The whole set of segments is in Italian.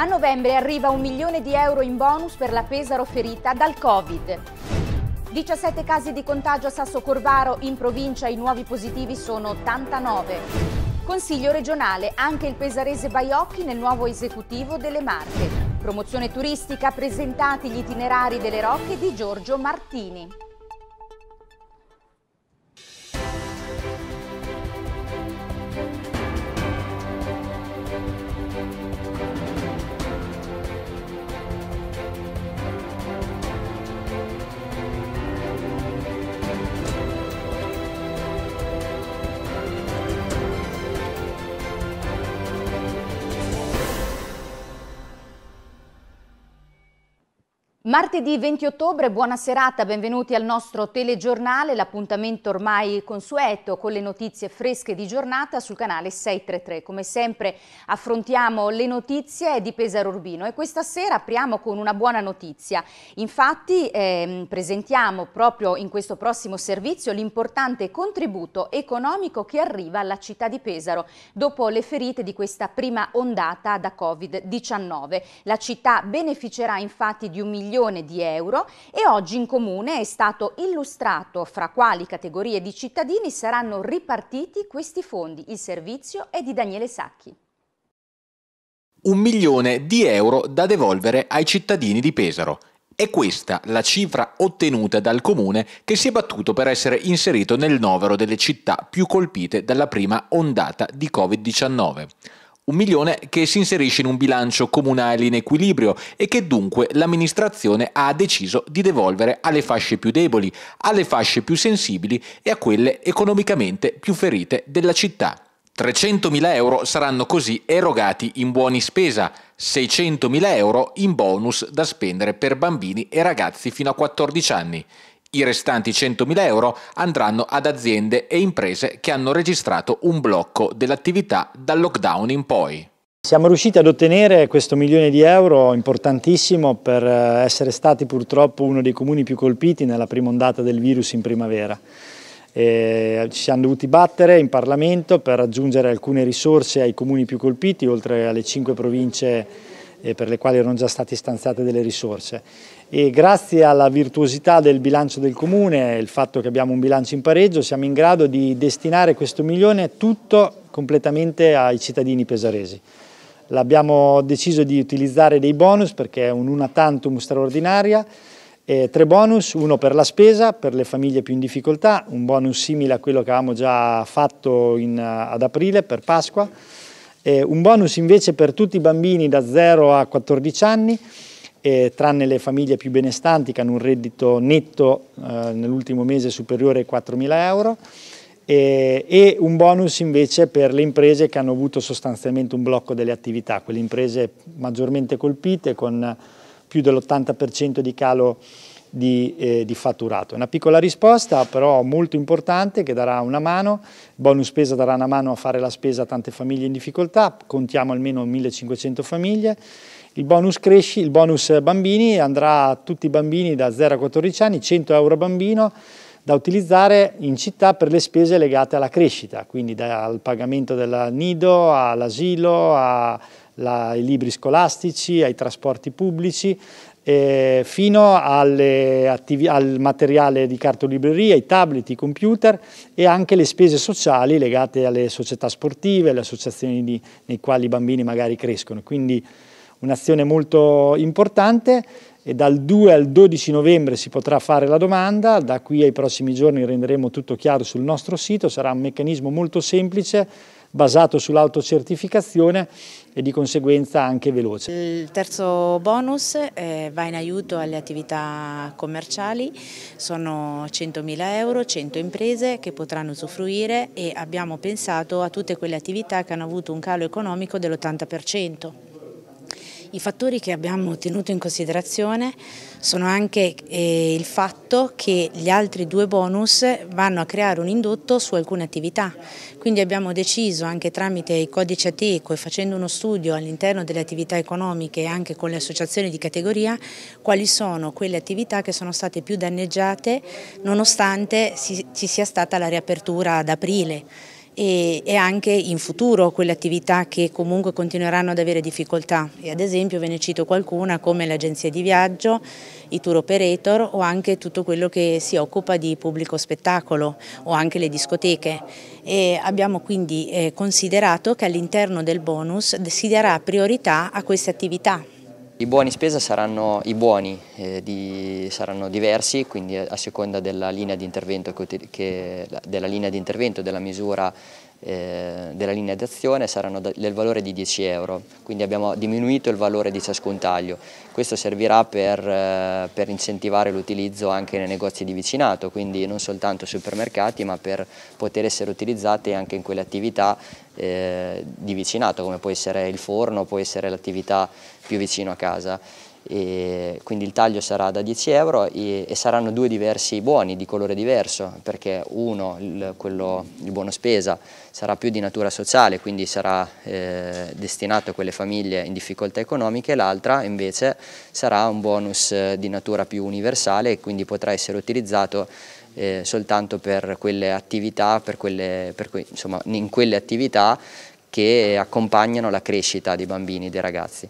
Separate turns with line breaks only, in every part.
A novembre arriva un milione di euro in bonus per la Pesaro ferita dal Covid. 17 casi di contagio a Sasso Corvaro, in provincia i nuovi positivi sono 89. Consiglio regionale, anche il pesarese Baiocchi nel nuovo esecutivo delle Marche. Promozione turistica, presentati gli itinerari delle Rocche di Giorgio Martini. Martedì 20 ottobre, buona serata, benvenuti al nostro telegiornale, l'appuntamento ormai consueto con le notizie fresche di giornata sul canale 633. Come sempre affrontiamo le notizie di Pesaro Urbino e questa sera apriamo con una buona notizia. Infatti eh, presentiamo proprio in questo prossimo servizio l'importante contributo economico che arriva alla città di Pesaro dopo le ferite di questa prima ondata da Covid-19. La città beneficerà infatti di un milione milione di euro e oggi in comune è stato illustrato fra quali categorie di cittadini saranno ripartiti questi fondi. Il servizio è di Daniele Sacchi.
Un milione di euro da devolvere ai cittadini di Pesaro. È questa la cifra ottenuta dal comune che si è battuto per essere inserito nel novero delle città più colpite dalla prima ondata di Covid-19 un milione che si inserisce in un bilancio comunale in equilibrio e che dunque l'amministrazione ha deciso di devolvere alle fasce più deboli, alle fasce più sensibili e a quelle economicamente più ferite della città. 300.000 euro saranno così erogati in buoni spesa, 600.000 euro in bonus da spendere per bambini e ragazzi fino a 14 anni. I restanti 100.000 euro andranno ad aziende e imprese che hanno registrato un blocco dell'attività dal lockdown in poi.
Siamo riusciti ad ottenere questo milione di euro importantissimo per eh, essere stati purtroppo uno dei comuni più colpiti nella prima ondata del virus in primavera. E ci siamo dovuti battere in Parlamento per raggiungere alcune risorse ai comuni più colpiti, oltre alle cinque province eh, per le quali erano già state stanziate delle risorse e grazie alla virtuosità del bilancio del Comune e il fatto che abbiamo un bilancio in pareggio siamo in grado di destinare questo milione tutto completamente ai cittadini pesaresi. L'abbiamo deciso di utilizzare dei bonus perché è un una tantum straordinaria, eh, tre bonus, uno per la spesa, per le famiglie più in difficoltà, un bonus simile a quello che avevamo già fatto in, ad aprile per Pasqua, eh, un bonus invece per tutti i bambini da 0 a 14 anni, eh, tranne le famiglie più benestanti che hanno un reddito netto eh, nell'ultimo mese superiore ai 4.000 euro. E un bonus invece per le imprese che hanno avuto sostanzialmente un blocco delle attività, quelle imprese maggiormente colpite con più dell'80% di calo di, eh, di, fatturato. Una piccola risposta però molto importante che darà una mano, bonus spesa darà una mano a fare la spesa a tante famiglie in difficoltà, contiamo almeno 1500 famiglie, il bonus cresci, il bonus bambini andrà a tutti i bambini da 0 a 14 anni, 100 euro bambino, da utilizzare in città per le spese legate alla crescita, quindi dal pagamento del nido all'asilo, ai libri scolastici, ai trasporti pubblici, eh, fino al materiale di cartolibreria, i tablet, i computer e anche le spese sociali legate alle società sportive, alle associazioni di, nei quali i bambini magari crescono. Quindi un'azione molto importante e dal 2 al 12 novembre si potrà fare la domanda, da qui ai prossimi giorni renderemo tutto chiaro sul nostro sito, sarà un meccanismo molto semplice basato sull'autocertificazione e di conseguenza anche veloce.
Il terzo bonus eh, va in aiuto alle attività commerciali, sono 100.000 euro, 100 imprese che potranno usufruire e abbiamo pensato a tutte quelle attività che hanno avuto un calo economico dell'80%. I fattori che abbiamo tenuto in considerazione sono anche eh, il fatto che gli altri due bonus vanno a creare un indotto su alcune attività, quindi abbiamo deciso anche tramite i codici ATECO e facendo uno studio all'interno delle attività economiche e anche con le associazioni di categoria quali sono quelle attività che sono state più danneggiate nonostante ci sia stata la riapertura ad aprile e, e, anche in futuro quelle attività che comunque continueranno ad avere difficoltà e ad esempio ve ne cito qualcuna come l'agenzia di viaggio, i tour operator o anche tutto quello che si occupa di pubblico spettacolo o anche le discoteche e abbiamo quindi eh, considerato che all'interno del bonus si darà priorità a queste attività.
I buoni spesa saranno, i buoni, eh, di, saranno diversi, quindi a seconda della linea di intervento, che, della, linea di intervento della misura eh, della linea d'azione saranno del valore di 10 euro, quindi abbiamo diminuito il valore di ciascun taglio. Questo servirà per, eh, per incentivare l'utilizzo anche nei negozi di vicinato, quindi non soltanto supermercati, ma per poter essere utilizzate anche in quelle attività eh, di vicinato, come può essere il forno, può essere l'attività più vicino a casa e quindi il taglio sarà da 10 euro e, e, saranno due diversi buoni di colore diverso perché uno, il, quello, il buono spesa, sarà più di natura sociale quindi sarà eh, destinato a quelle famiglie in difficoltà economiche l'altra invece sarà un bonus eh, di natura più universale e quindi potrà essere utilizzato eh, soltanto per quelle attività, per quelle, per que, insomma, in quelle attività che accompagnano la crescita dei bambini dei ragazzi.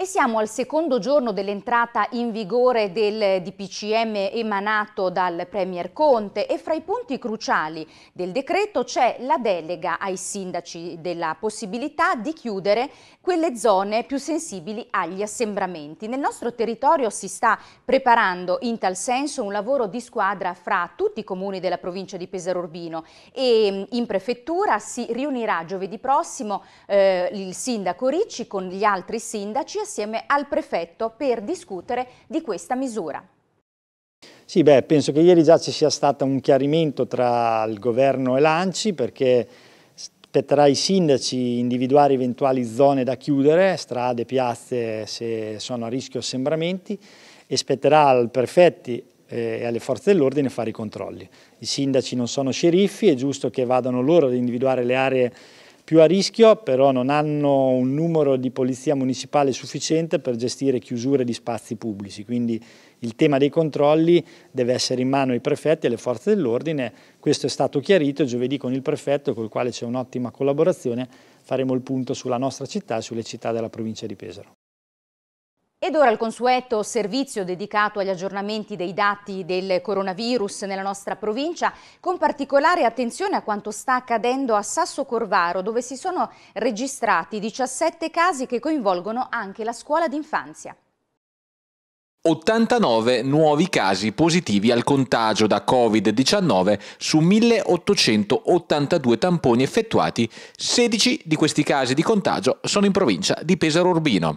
E siamo al secondo giorno dell'entrata in vigore del DPCM emanato dal Premier Conte e fra i punti cruciali del decreto c'è la delega ai sindaci della possibilità di chiudere quelle zone più sensibili agli assembramenti. Nel nostro territorio si sta preparando in tal senso un lavoro di squadra fra tutti i comuni della provincia di Pesaro Urbino e in prefettura si riunirà giovedì prossimo eh, il sindaco Ricci con gli altri sindaci assieme al prefetto per discutere di questa misura.
Sì, beh, penso che ieri già ci sia stato un chiarimento tra il governo e l'ANCI perché spetterà ai sindaci individuare eventuali zone da chiudere, strade, piazze se sono a rischio assembramenti e spetterà ai prefetti eh, e alle forze dell'ordine fare i controlli. I sindaci non sono sceriffi, è giusto che vadano loro ad individuare le aree più a rischio, però non hanno un numero di polizia municipale sufficiente per gestire chiusure di spazi pubblici, quindi il tema dei controlli deve essere in mano ai prefetti e alle forze dell'ordine, questo è stato chiarito giovedì con il prefetto con il quale c'è un'ottima collaborazione, faremo il punto sulla nostra città e sulle città della provincia di Pesaro.
Ed ora il consueto servizio dedicato agli aggiornamenti dei dati del coronavirus nella nostra provincia, con particolare attenzione a quanto sta accadendo a Sasso Corvaro, dove si sono registrati 17 casi che coinvolgono anche la scuola d'infanzia.
89 nuovi casi positivi al contagio da Covid-19 su 1882 tamponi effettuati, 16 di questi casi di contagio sono in provincia di Pesaro Urbino.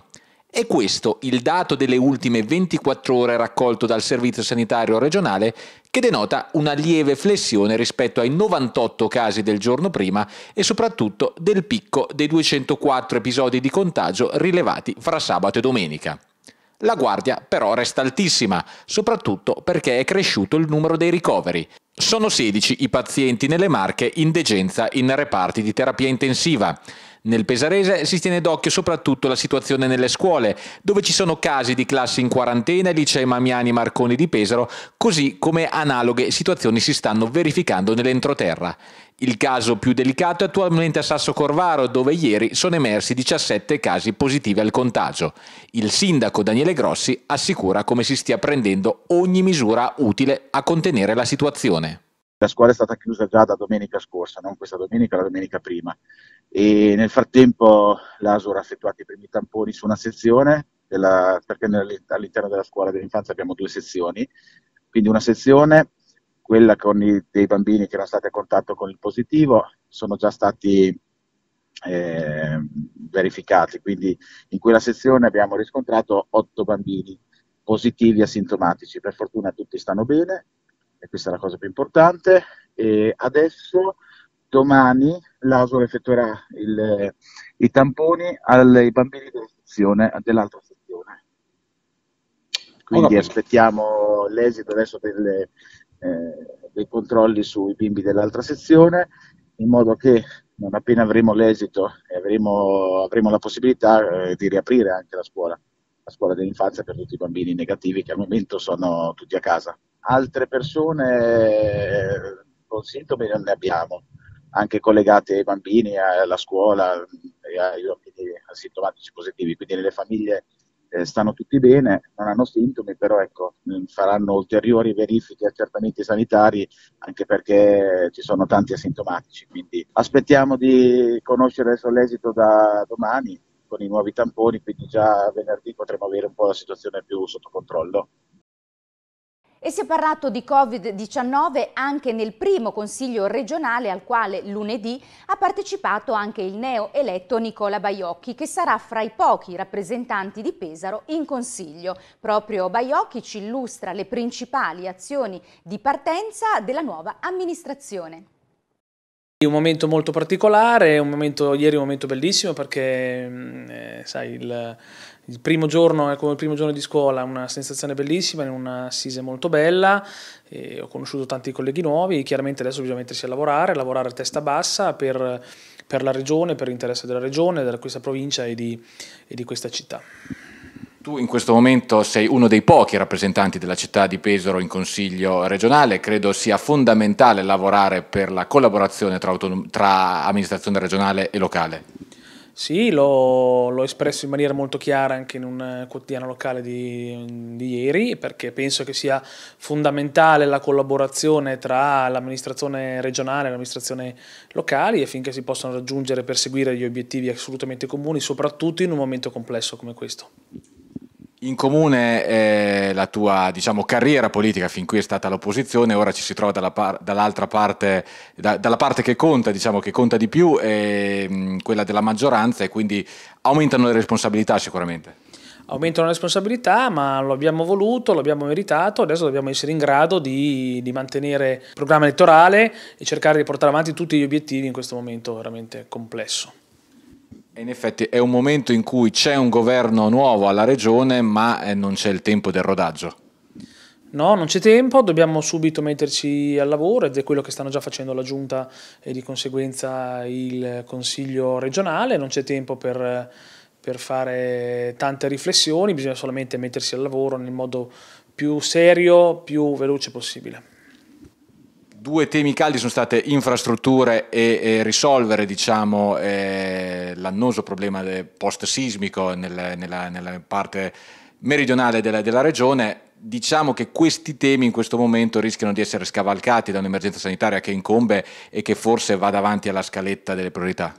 È questo il dato delle ultime 24 ore raccolto dal Servizio Sanitario regionale che denota una lieve flessione rispetto ai 98 casi del giorno prima e soprattutto del picco dei 204 episodi di contagio rilevati fra sabato e domenica. La guardia però resta altissima, soprattutto perché è cresciuto il numero dei ricoveri. Sono 16 i pazienti nelle Marche in degenza in reparti di terapia intensiva. Nel Pesarese si tiene d'occhio soprattutto la situazione nelle scuole, dove ci sono casi di classi in quarantena ai licei Mamiani Marconi di Pesaro, così come analoghe situazioni si stanno verificando nell'entroterra. Il caso più delicato è attualmente a Sasso Corvaro, dove ieri sono emersi 17 casi positivi al contagio. Il sindaco Daniele Grossi assicura come si stia prendendo ogni misura utile a contenere la situazione.
La scuola è stata chiusa già da domenica scorsa, non questa domenica, la domenica prima. E nel frattempo l'ASUR ha effettuato i primi tamponi su una sezione, della, perché all'interno della scuola dell'infanzia abbiamo due sezioni. Quindi una sezione, quella con i, dei bambini che erano stati a contatto con il positivo, sono già stati eh, verificati. Quindi in quella sezione abbiamo riscontrato otto bambini positivi asintomatici. Per fortuna tutti stanno bene e questa è la cosa più importante. E adesso, domani, l'ASOL effettuerà il, i tamponi ai bambini della sezione, dell'altra sezione. Quindi aspettiamo l'esito adesso delle, eh, dei controlli sui bimbi dell'altra sezione, in modo che non appena avremo l'esito e avremo, avremo la possibilità eh, di riaprire anche la scuola, la scuola dell'infanzia per tutti i bambini negativi che al momento sono tutti a casa altre persone con sintomi non ne abbiamo, anche collegati ai bambini, alla scuola e ai bambini asintomatici positivi, quindi nelle famiglie eh, stanno tutti bene, non hanno sintomi, però ecco, faranno ulteriori verifiche e accertamenti sanitari anche perché ci sono tanti asintomatici, quindi aspettiamo di conoscere l'esito da domani con i nuovi tamponi, quindi già venerdì potremo avere un po' la situazione più sotto controllo.
E si è parlato di Covid-19 anche nel primo consiglio regionale al quale lunedì ha partecipato anche il neo-eletto Nicola Baiocchi che sarà fra i pochi rappresentanti di Pesaro in consiglio. Proprio Baiocchi ci illustra le principali azioni di partenza della nuova amministrazione.
Un momento molto particolare, un momento, ieri un momento bellissimo perché mm, eh, sai, il, il, primo giorno è come il primo giorno di scuola, una sensazione bellissima, in un'assise molto bella, ho conosciuto tanti colleghi nuovi, chiaramente adesso bisogna mettersi a lavorare, lavorare a testa bassa per, per la regione, per l'interesse della regione, di questa provincia e di, e di questa città.
Tu in questo momento sei uno dei pochi rappresentanti della città di Pesaro in consiglio regionale, credo sia fondamentale lavorare per la collaborazione tra, tra amministrazione regionale e locale.
Sì, l'ho espresso in maniera molto chiara anche in un quotidiano locale di, di, ieri, perché penso che sia fondamentale la collaborazione tra l'amministrazione regionale e l'amministrazione locale affinché si possano raggiungere e perseguire gli obiettivi assolutamente comuni, soprattutto in un momento complesso come questo.
In comune eh, la tua diciamo, carriera politica fin qui è stata l'opposizione, ora ci si trova dalla par dall'altra parte, da dalla parte che conta, diciamo, che conta di più, è mh, quella della maggioranza e quindi aumentano le responsabilità sicuramente.
Aumentano le responsabilità, ma lo abbiamo voluto, lo abbiamo meritato, adesso dobbiamo essere in grado di, di mantenere il programma elettorale e cercare di portare avanti tutti gli obiettivi in questo momento veramente complesso.
In effetti è un momento in cui c'è un governo nuovo alla regione, ma eh, non c'è il tempo del rodaggio.
No, non c'è tempo, dobbiamo subito metterci al lavoro ed è quello che stanno già facendo la Giunta e di conseguenza il Consiglio regionale, non c'è tempo per, per fare tante riflessioni, bisogna solamente mettersi al lavoro nel modo più serio, più veloce possibile.
Due temi caldi sono state infrastrutture e, e risolvere diciamo, eh, l'annoso problema post-sismico nel, nella, nella, parte meridionale della, della regione. Diciamo che questi temi in questo momento rischiano di essere scavalcati da un'emergenza sanitaria che incombe e che forse va davanti alla scaletta delle priorità.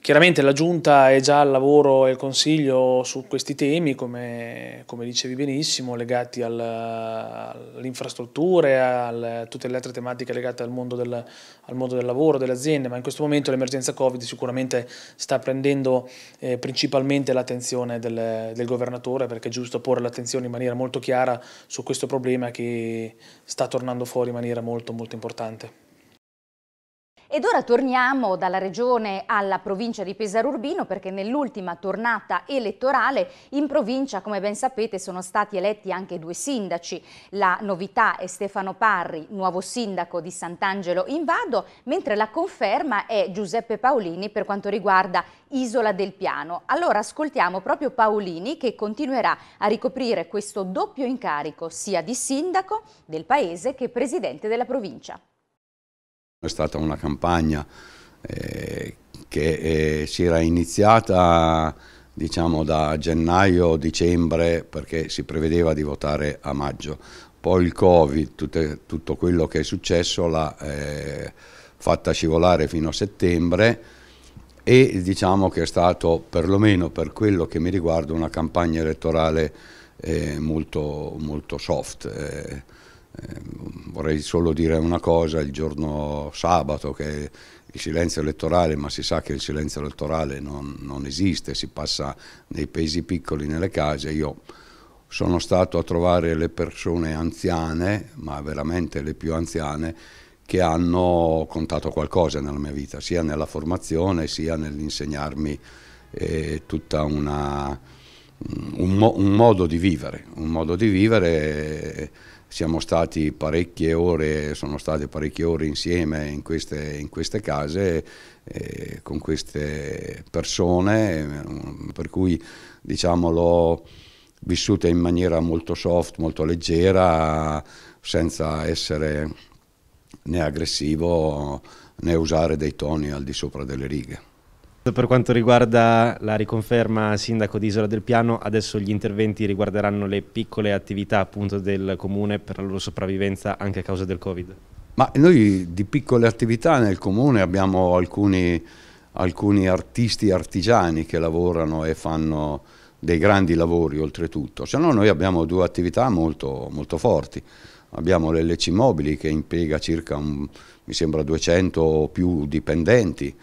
Chiaramente la Giunta è già al lavoro e il Consiglio su questi temi, come, come dicevi benissimo, legati al, alle infrastrutture, a tutte le altre tematiche legate al mondo, del, al mondo, del, lavoro, delle aziende, ma in questo momento l'emergenza Covid sicuramente sta prendendo eh, principalmente l'attenzione del, del Governatore perché è giusto porre l'attenzione in maniera molto chiara su questo problema che sta tornando fuori in maniera molto molto importante.
Ed ora torniamo dalla regione alla provincia di Pesaro Urbino perché nell'ultima tornata elettorale in provincia, come ben sapete, sono stati eletti anche due sindaci. La novità è Stefano Parri, nuovo sindaco di Sant'Angelo in Vado, mentre la conferma è Giuseppe Paolini per quanto riguarda Isola del Piano. Allora ascoltiamo proprio Paolini che continuerà a ricoprire questo doppio incarico sia di sindaco del paese che presidente della provincia.
È stata una campagna eh, che eh, si era iniziata diciamo da gennaio-dicembre perché si prevedeva di votare a maggio. Poi il Covid, tutte, tutto quello che è successo l'ha eh, fatta scivolare fino a settembre e diciamo che è stato perlomeno per quello che mi riguarda una campagna elettorale eh, molto, molto soft eh, vorrei solo dire una cosa, il giorno sabato che il silenzio elettorale, ma si sa che il silenzio elettorale non, non esiste, si passa nei paesi piccoli, nelle case, io sono stato a trovare le persone anziane, ma veramente le più anziane, che hanno contato qualcosa nella mia vita, sia nella formazione sia nell'insegnarmi eh, tutta una, un, mo, un, modo di vivere, un modo di vivere eh, siamo stati parecchie ore, sono state parecchie ore insieme in queste, in queste case eh, con queste persone, per cui diciamo l'ho vissuta in maniera molto soft, molto leggera, senza essere né aggressivo né usare dei toni al di sopra delle righe.
Per quanto riguarda la riconferma sindaco di Isola del Piano, adesso gli interventi riguarderanno le piccole attività appunto del comune per la loro sopravvivenza anche a causa del Covid.
Ma noi di piccole attività nel comune abbiamo alcuni, alcuni artisti artigiani che lavorano e fanno dei grandi lavori oltretutto, se no noi abbiamo due attività molto, molto forti. Abbiamo l'LC Mobili che impiega circa, un, mi sembra, 200 o più dipendenti,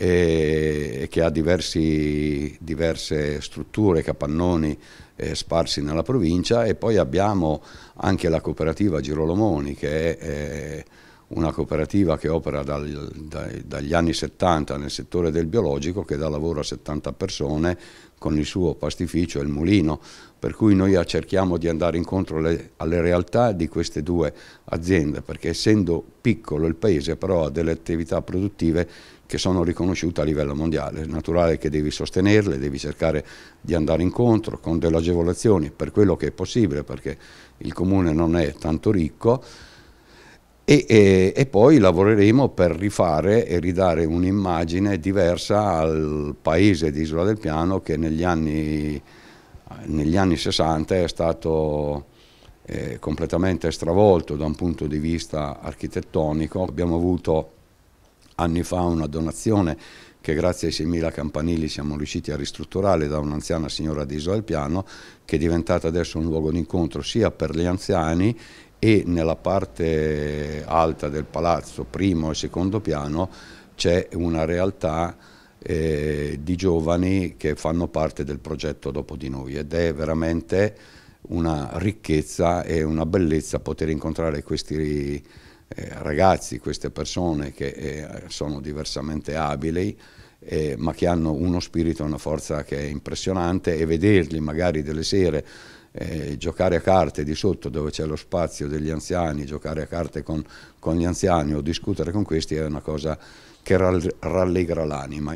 e che ha diversi, diverse strutture, capannoni eh, sparsi nella provincia. E poi abbiamo anche la cooperativa Girolomoni che è eh, una cooperativa che opera dal, dai, dagli anni 70 nel settore del biologico che dà lavoro a 70 persone con il suo pastificio e il mulino, per cui noi cerchiamo di andare incontro alle, alle, realtà di queste due aziende, perché essendo piccolo il paese però ha delle attività produttive che sono riconosciute a livello mondiale. È naturale che devi sostenerle, devi cercare di andare incontro con delle agevolazioni per quello che è possibile, perché il comune non è tanto ricco, e, e, e, poi lavoreremo per rifare e ridare un'immagine diversa al paese di Isola del Piano che negli anni, negli anni 60 è stato eh, completamente stravolto da un punto di vista architettonico. Abbiamo avuto anni fa una donazione che grazie ai 6.000 campanili siamo riusciti a ristrutturare da un'anziana signora di Isola Piano, che è diventata adesso un luogo di incontro sia per gli anziani e nella parte alta del palazzo, primo e secondo piano, c'è una realtà eh, di giovani che fanno parte del progetto Dopo di Noi ed è veramente una ricchezza e una bellezza poter incontrare questi eh, ragazzi, queste persone che eh, sono diversamente abili, eh, ma che hanno uno spirito e una forza che è impressionante e vederli magari delle sere eh, giocare a carte di sotto dove c'è lo spazio degli anziani, giocare a carte con, con, gli anziani o discutere con questi è una cosa che rallegra l'anima.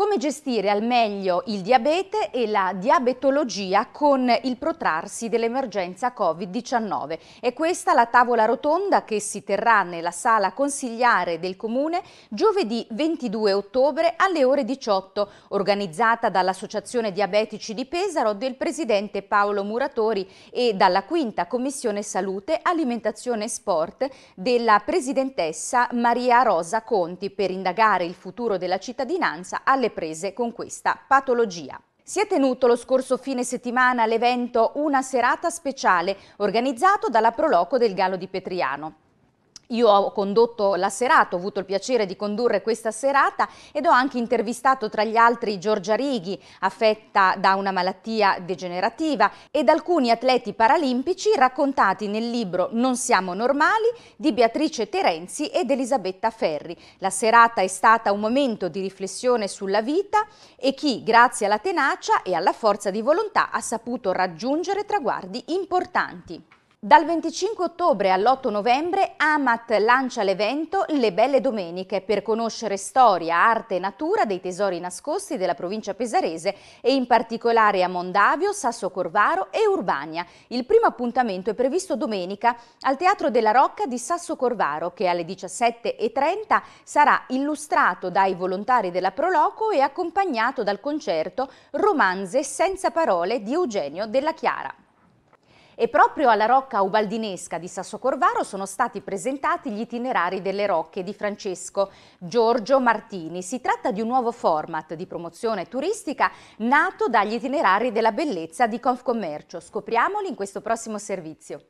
Come gestire al meglio il diabete e la diabetologia con il protrarsi dell'emergenza Covid-19? È questa la tavola rotonda che si terrà nella sala consigliare del Comune giovedì 22 ottobre alle ore 18, organizzata dall'Associazione Diabetici di Pesaro del presidente Paolo Muratori e dalla quinta Commissione Salute, Alimentazione e Sport della presidentessa Maria Rosa Conti per indagare il futuro della cittadinanza alle prese con questa patologia. Si è tenuto lo scorso fine settimana l'evento Una serata speciale organizzato dalla Proloco del Gallo di Petriano. Io ho condotto la serata, ho avuto il piacere di condurre questa serata ed ho anche intervistato tra gli altri Giorgia Righi, affetta da una malattia degenerativa, ed alcuni atleti paralimpici raccontati nel libro Non siamo normali di Beatrice Terenzi ed Elisabetta Ferri. La serata è stata un momento di riflessione sulla vita e chi, grazie alla tenacia e alla forza di volontà, ha saputo raggiungere traguardi importanti. Dal 25 ottobre all'8 novembre Amat lancia l'evento Le Belle Domeniche per conoscere storia, arte e natura dei tesori nascosti della provincia pesarese e in particolare a Mondavio, Sasso Corvaro e Urbania. Il primo appuntamento è previsto domenica al Teatro della Rocca di Sasso Corvaro che alle 17.30 sarà illustrato dai volontari della Proloco e accompagnato dal concerto Romanze senza parole di Eugenio Della Chiara. E proprio alla Rocca Ubaldinesca di Sasso Corvaro sono stati presentati gli itinerari delle Rocche di Francesco Giorgio Martini. Si tratta di un nuovo format di promozione turistica nato dagli itinerari della bellezza di Confcommercio. Scopriamoli in questo prossimo servizio.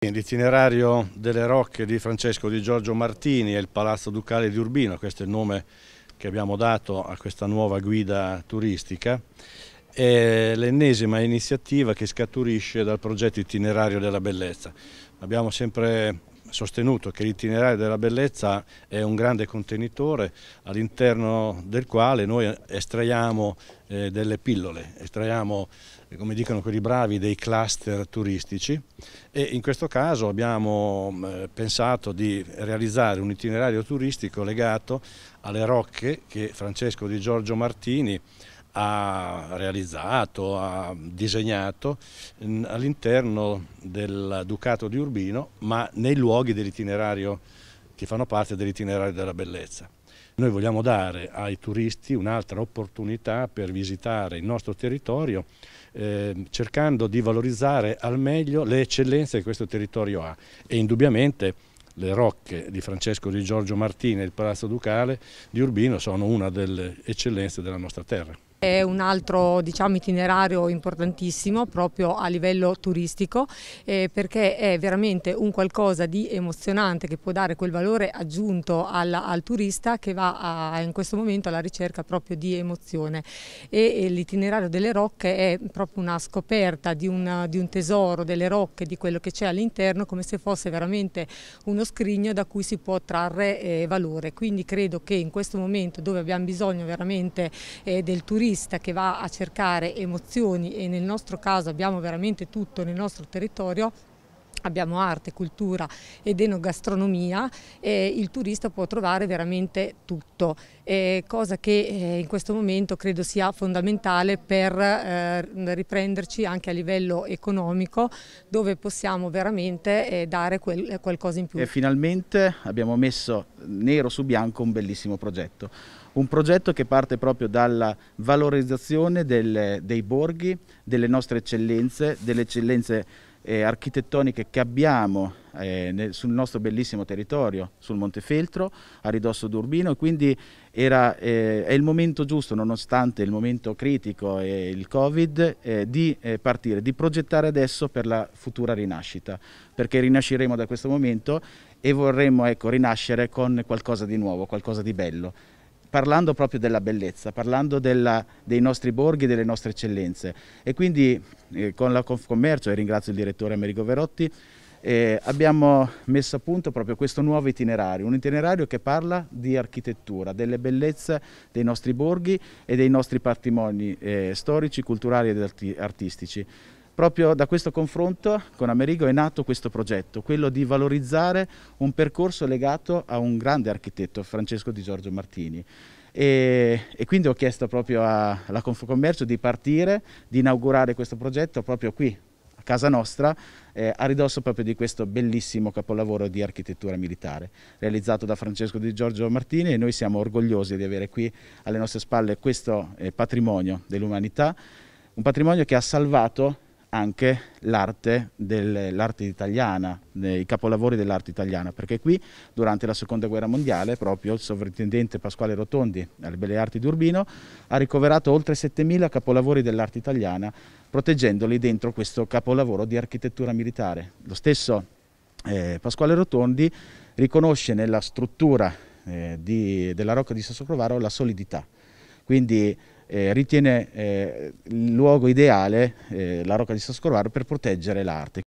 L'itinerario delle Rocche di Francesco di Giorgio Martini e il Palazzo Ducale di Urbino, questo è il nome che abbiamo dato a questa nuova guida turistica è l'ennesima iniziativa che scaturisce dal progetto itinerario della bellezza. Abbiamo sempre sostenuto che l'itinerario della bellezza è un grande contenitore all'interno del quale noi estraiamo eh, delle pillole, estraiamo, come dicono quelli bravi, dei cluster turistici e in questo caso abbiamo eh, pensato di realizzare un itinerario turistico legato alle rocche che Francesco di Giorgio Martini ha realizzato, ha disegnato all'interno del Ducato di Urbino, ma nei luoghi dell'itinerario che fanno parte dell'itinerario della bellezza. Noi vogliamo dare ai turisti un'altra opportunità per visitare il nostro territorio eh, cercando di valorizzare al meglio le eccellenze che questo territorio ha e indubbiamente le rocche di Francesco di Giorgio Martini e il Palazzo Ducale di Urbino sono una delle eccellenze della nostra terra.
È un altro diciamo, itinerario importantissimo proprio a livello turistico eh, perché è veramente un qualcosa di emozionante che può dare quel valore aggiunto al, al turista che va a, in questo momento alla ricerca proprio di emozione e, e l'itinerario delle rocche è proprio una scoperta di, una, di un tesoro delle rocche, di quello che c'è all'interno come se fosse veramente uno scrigno da cui si può trarre eh, valore. Quindi credo che in questo momento dove abbiamo bisogno veramente eh, del turismo turista che va a cercare emozioni e nel nostro caso abbiamo veramente tutto nel nostro territorio, abbiamo arte, cultura ed enogastronomia, eh, il turista può trovare veramente tutto, eh, cosa che eh, in questo momento credo sia fondamentale per eh, riprenderci anche a livello economico dove possiamo veramente eh, dare quel, qualcosa in più.
E finalmente abbiamo messo nero su bianco un bellissimo progetto un progetto che parte proprio dalla valorizzazione del, dei borghi, delle nostre eccellenze, delle eccellenze eh, architettoniche che abbiamo eh, nel, sul nostro bellissimo territorio, sul Montefeltro, a ridosso d'Urbino. E quindi era, eh, è il momento giusto, nonostante il momento critico e il Covid, eh, di eh, partire, di progettare adesso per la futura rinascita, perché rinasceremo da questo momento e vorremmo ecco, rinascere con qualcosa di nuovo, qualcosa di bello parlando proprio della bellezza, parlando della, dei nostri borghi, delle nostre eccellenze. E quindi eh, con la Confcommercio, e ringrazio il direttore Amerigo Verotti, eh, abbiamo messo a punto proprio questo nuovo itinerario, un itinerario che parla di architettura, delle bellezze dei nostri borghi e dei nostri patrimoni eh, storici, culturali ed artistici. Proprio da questo confronto con Amerigo è nato questo progetto, quello di valorizzare un percorso legato a un grande architetto, Francesco Di Giorgio Martini. E, e, quindi ho chiesto proprio alla Confcommercio di partire, di inaugurare questo progetto proprio qui, a casa nostra, eh, a ridosso proprio di questo bellissimo capolavoro di architettura militare, realizzato da Francesco Di Giorgio Martini e noi siamo orgogliosi di avere qui alle nostre spalle questo eh, patrimonio dell'umanità, un patrimonio che ha salvato anche l'arte, italiana, i capolavori dell'arte italiana, perché qui durante la seconda guerra mondiale proprio il sovrintendente Pasquale Rotondi alle Belle Arti di Urbino ha ricoverato oltre 7.000 capolavori dell'arte italiana proteggendoli dentro questo capolavoro di architettura militare. Lo stesso eh, Pasquale Rotondi riconosce nella struttura eh, di, della Rocca di Sassocrovaro la solidità, quindi eh, ritiene eh, il luogo ideale, eh, la Rocca di Sascorvaro, per proteggere l'arte.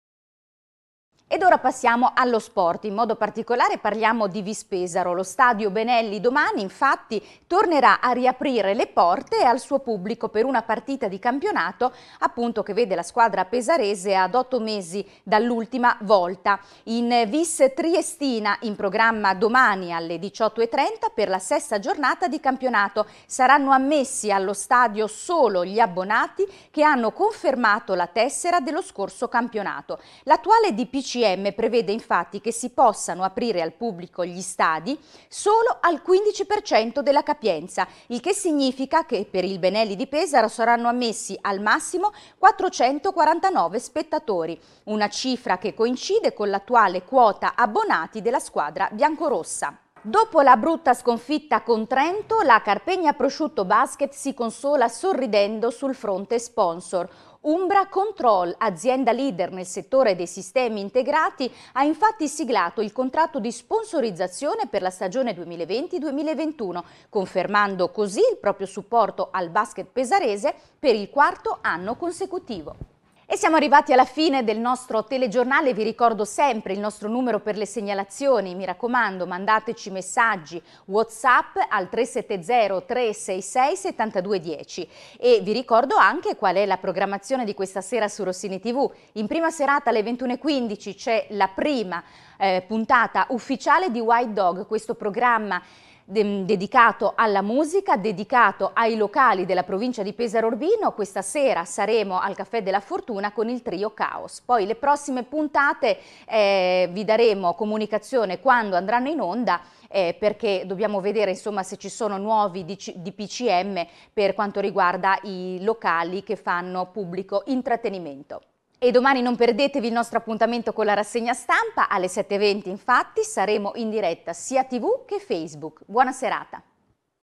Ed ora passiamo allo sport, in modo particolare parliamo di Vispesaro. Lo stadio Benelli domani infatti tornerà a riaprire le porte al suo pubblico per una partita di campionato appunto che vede la squadra pesarese ad otto mesi dall'ultima volta. In Vis Triestina in programma domani alle 18.30 per la sesta giornata di campionato saranno ammessi allo stadio solo gli abbonati che hanno confermato la tessera dello scorso campionato. L'attuale DPCM DPCM prevede infatti che si possano aprire al pubblico gli stadi solo al 15% della capienza, il che significa che per il Benelli di Pesaro saranno ammessi al massimo 449 spettatori, una cifra che coincide con l'attuale quota abbonati della squadra biancorossa. Dopo la brutta sconfitta con Trento, la Carpegna Prosciutto Basket si consola sorridendo sul fronte sponsor. Umbra Control, azienda leader nel settore dei sistemi integrati, ha infatti siglato il contratto di sponsorizzazione per la stagione 2020-2021, confermando così il proprio supporto al basket pesarese per il quarto anno consecutivo. E siamo arrivati alla fine del nostro telegiornale, vi ricordo sempre il nostro numero per le segnalazioni, mi raccomando mandateci messaggi Whatsapp al 370 366 7210 e vi ricordo anche qual è la programmazione di questa sera su Rossini TV. In prima serata alle 21.15 c'è la prima eh, puntata ufficiale di White Dog, questo programma de dedicato alla musica, dedicato ai locali della provincia di Pesaro Urbino. Questa sera saremo al Caffè della Fortuna con il trio Caos. Poi le prossime puntate eh, vi daremo comunicazione quando andranno in onda eh, perché dobbiamo vedere insomma se ci sono nuovi DPCM per quanto riguarda i locali che fanno pubblico intrattenimento. E domani non perdetevi il nostro appuntamento con la rassegna stampa, alle 7.20 infatti saremo in diretta sia tv che Facebook. Buona serata!